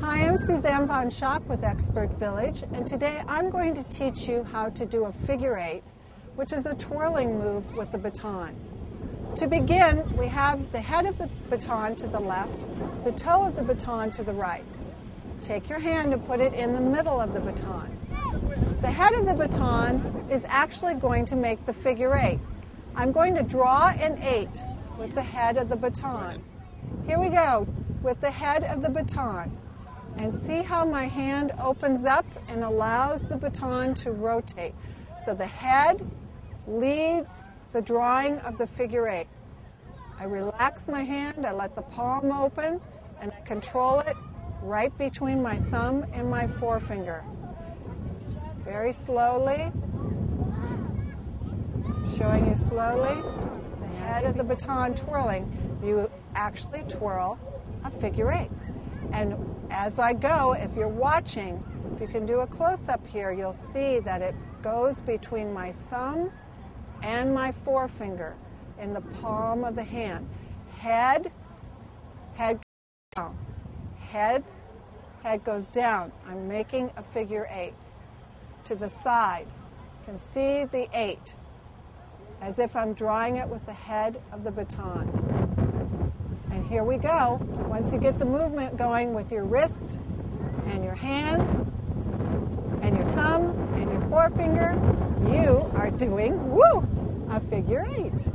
Hi, I'm Suzanne Von Schack with Expert Village, and today I'm going to teach you how to do a figure eight, which is a twirling move with the baton. To begin, we have the head of the baton to the left, the toe of the baton to the right. Take your hand and put it in the middle of the baton. The head of the baton is actually going to make the figure eight. I'm going to draw an eight with the head of the baton. Here we go with the head of the baton. And see how my hand opens up and allows the baton to rotate. So the head leads the drawing of the figure eight. I relax my hand, I let the palm open, and I control it right between my thumb and my forefinger. Very slowly, showing you slowly the head of the baton twirling. You actually twirl a figure eight. And as I go, if you're watching, if you can do a close up here, you'll see that it goes between my thumb and my forefinger in the palm of the hand. Head, head down. Head, head goes down. I'm making a figure eight. To the side, can see the eight as if I'm drawing it with the head of the baton. And here we go. Once you get the movement going with your wrist and your hand and your thumb and your forefinger, you are doing, woo, a figure eight.